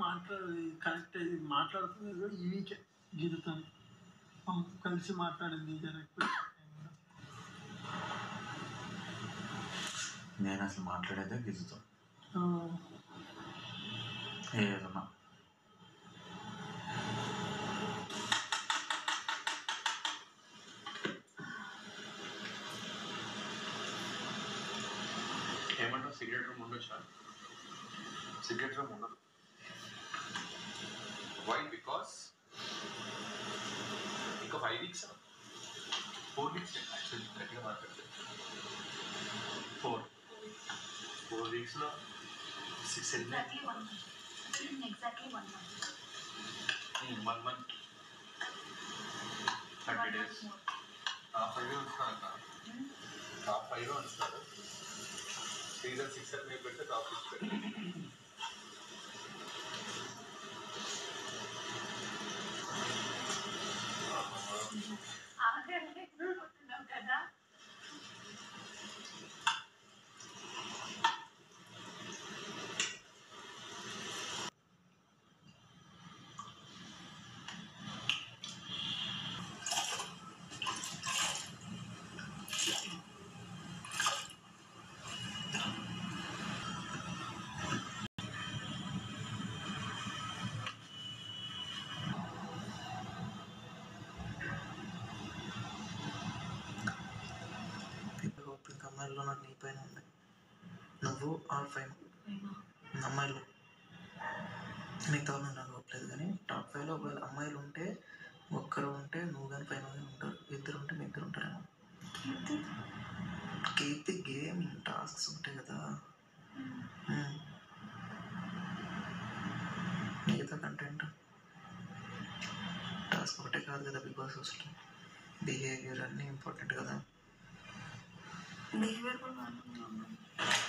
మాట్లాడి కనెక్ట్ అయ్యి మాట్లాడుతుంది కూడా ఈవీకే గీతతో. కలిసి మాట్లాడింది జరగకపోతే నేను అసలు మాట్లాడేదే గిజుతో ఆ, ఏదన్నా. ఏమంటావు? సిగరెట్ రూమ్ ఉండొచ్చా? సిగరెట్ రూమ్ ఉండదు. వై బికాస్ ఇంకా five weeks four weeks actually గట్టిగా మాట్లాడితే ఫోర్ ఫోర్ వీక్స్లో సిక్స్ వెళ్ళినాయి exactly one month exactly one month one month thirty days top five ఉంచుతారంట top five ఉంచుతారు సీజన్ సిక్స్ అని మేము పెడితే టాప్ సిక్స్ పెట్టి అమ్మాయిల్లో నాకు నీ పైన ఉంది. నువ్వు ఆల్ ఫైవ్ అమ్మాయిలు. మిగతా వాళ్ళు నాకు ఒప్పలేదు కానీ టాప్ ఫైవ్లో ఒకవేళ అమ్మాయిలు ఉంటే ఒక్కరు ఉంటే నువ్వు కానీ పైన కానీ ఉంటారు. ఇద్దరు ఉంటే మీ ఇద్దరు ఉంటారేమో. కీర్తి. గేమ్ టాస్క్స్ ఉంటాయి కదా. మిగతా కంటెంట్ టాస్క్ ఒకటే కాదు కదా బిగ్ బాస్ హౌస్లో బిహేవియర్ అన్నీ ఇంపార్టెంట్ కదా. బిహేవియర్ కూడా బాగుంది